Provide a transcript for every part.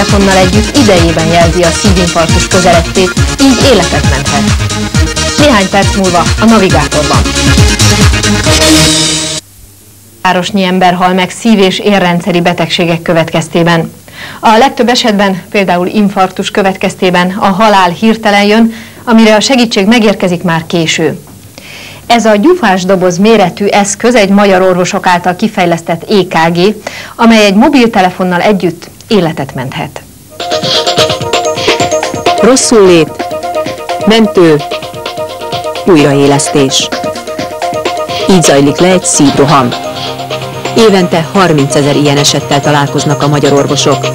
telefonnal együtt idejében jelzi a szívinfarktus közelettét, így életet menthet. Néhány perc múlva a navigátorban. Városnyi ember hal meg szív- és érrendszeri betegségek következtében. A legtöbb esetben, például infarktus következtében a halál hirtelen jön, amire a segítség megérkezik már késő. Ez a gyufás doboz méretű eszköz egy magyar orvosok által kifejlesztett EKG, amely egy mobiltelefonnal együtt életet menthet. Rosszul lét, mentő, újraélesztés. Így zajlik le egy szívroham. Évente 30 ezer ilyen esettel találkoznak a magyar orvosok.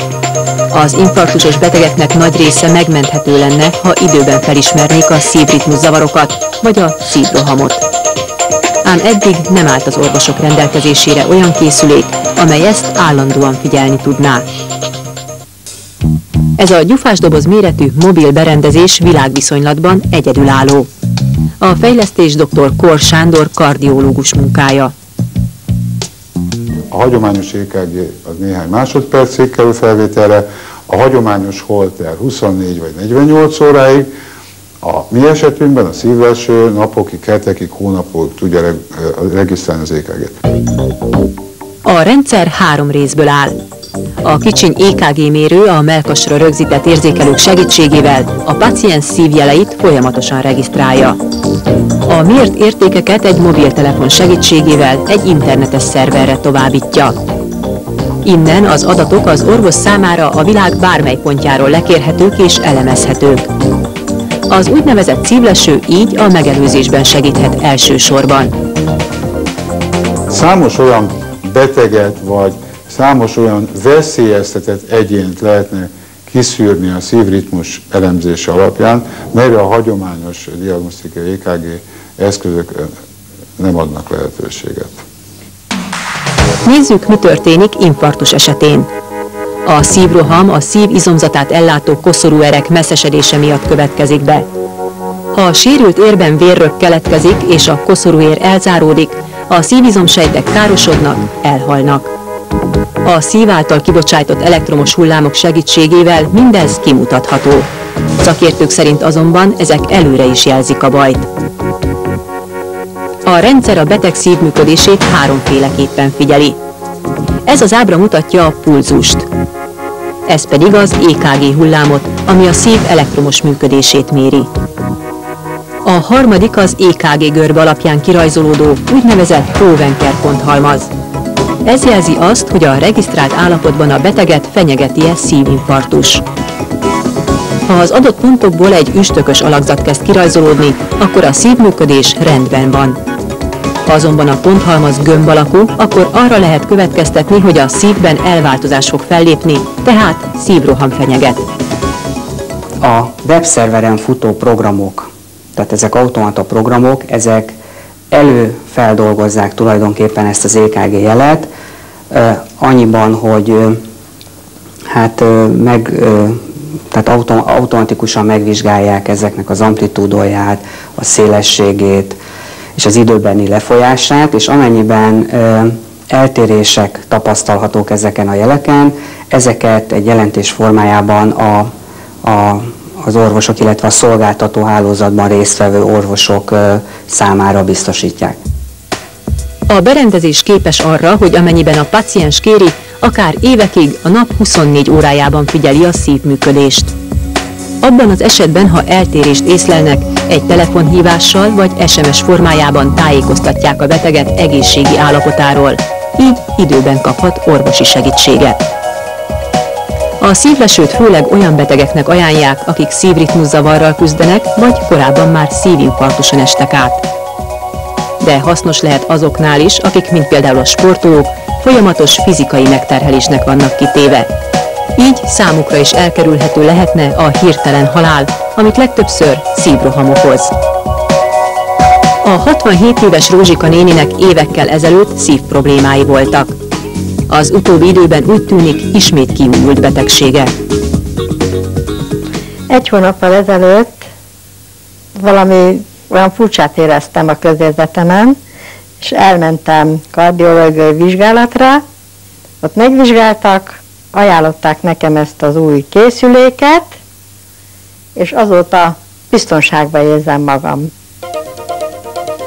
Az infarktusos betegeknek nagy része megmenthető lenne, ha időben felismernék a szívritmus zavarokat vagy a szívrohamot. Ám eddig nem állt az orvosok rendelkezésére olyan készülék, amely ezt állandóan figyelni tudná. Ez a gyufásdoboz méretű mobil berendezés világviszonylatban egyedülálló. A fejlesztés dr. Kor Sándor kardiológus munkája. A hagyományos EKG az néhány másodpercig kerül felvételre, a hagyományos Holter 24 vagy 48 óráig, a mi esetünkben a szívvelső napokig, hetekig, hónapokig tudja regisztrálni az EKG-t. A rendszer három részből áll. A kicsiny EKG mérő a melkasra rögzített érzékelők segítségével a paciens szívjeleit folyamatosan regisztrálja. A mért értékeket egy mobiltelefon segítségével egy internetes szerverre továbbítja. Innen az adatok az orvos számára a világ bármely pontjáról lekérhetők és elemezhetők. Az úgynevezett szívleső így a megelőzésben segíthet elsősorban. Számos olyan beteget vagy számos olyan veszélyeztetett egyént lehetne kiszűrni a szívritmus elemzése alapján, melyre a hagyományos diagnosztikai EKG eszközök nem adnak lehetőséget. Nézzük, mi történik infarktus esetén. A szívroham a szív izomzatát ellátó koszorúerek messzesedése miatt következik be. Ha a sérült érben vérrög keletkezik és a koszorúér elzáródik, a szívizomsejtek károsodnak, elhalnak. A szív által kibocsájtott elektromos hullámok segítségével mindez kimutatható. Szakértők szerint azonban ezek előre is jelzik a bajt. A rendszer a beteg szívműködését háromféleképpen figyeli. Ez az ábra mutatja a pulzust. Ez pedig az EKG hullámot, ami a szív elektromos működését méri. A harmadik az EKG görbe alapján kirajzolódó úgynevezett Provenker ponthalmaz. Ez jelzi azt, hogy a regisztrált állapotban a beteget fenyegeti-e szívinfarktus. Ha az adott pontokból egy üstökös alakzat kezd kirajzolódni, akkor a szívműködés rendben van. Ha azonban a ponthalmaz gömb alakú, akkor arra lehet következtetni, hogy a szívben elváltozás fog fellépni, tehát szívroham fenyeget. A webszerveren futó programok, tehát ezek automata programok, ezek előfeldolgozzák tulajdonképpen ezt az EKG jelet, annyiban, hogy hát meg, tehát automatikusan megvizsgálják ezeknek az amplitúdóját, a szélességét és az időbeni lefolyását, és amennyiben eltérések tapasztalhatók ezeken a jeleken, ezeket egy jelentés formájában a, a az orvosok, illetve a szolgáltató hálózatban résztvevő orvosok számára biztosítják. A berendezés képes arra, hogy amennyiben a paciens kéri, akár évekig a nap 24 órájában figyeli a szívműködést. Abban az esetben, ha eltérést észlelnek, egy telefonhívással vagy SMS formájában tájékoztatják a beteget egészségi állapotáról, így időben kaphat orvosi segítséget. A szívlesőt főleg olyan betegeknek ajánlják, akik szívritmuszavarral küzdenek, vagy korábban már szívinfarktuson estek át. De hasznos lehet azoknál is, akik, mint például a sportolók, folyamatos fizikai megterhelésnek vannak kitéve. Így számukra is elkerülhető lehetne a hirtelen halál, amit legtöbbször szívroham okoz. A 67 éves Rózsika néninek évekkel ezelőtt szívproblémái voltak. Az utóbbi időben úgy tűnik ismét kiújult betegsége. Egy hónappal ezelőtt valami olyan furcsát éreztem a közérzetemen, és elmentem kardiológiai vizsgálatra, ott megvizsgáltak, ajánlották nekem ezt az új készüléket, és azóta biztonságban érzem magam.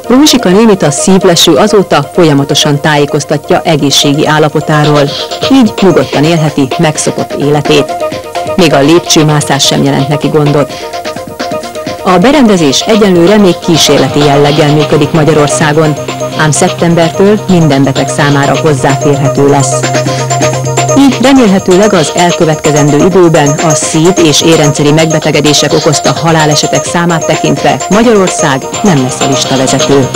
Rózsika nénit a szívleső azóta folyamatosan tájékoztatja egészségi állapotáról, így nyugodtan élheti megszokott életét. Még a lépcsőmászás sem jelent neki gondot. A berendezés egyenlőre még kísérleti jelleggel működik Magyarországon, ám szeptembertől minden beteg számára hozzáférhető lesz. Így remélhetőleg az elkövetkezendő időben a szív- és érrendszeri megbetegedések okozta halálesetek számát tekintve Magyarország nem lesz a lista vezető.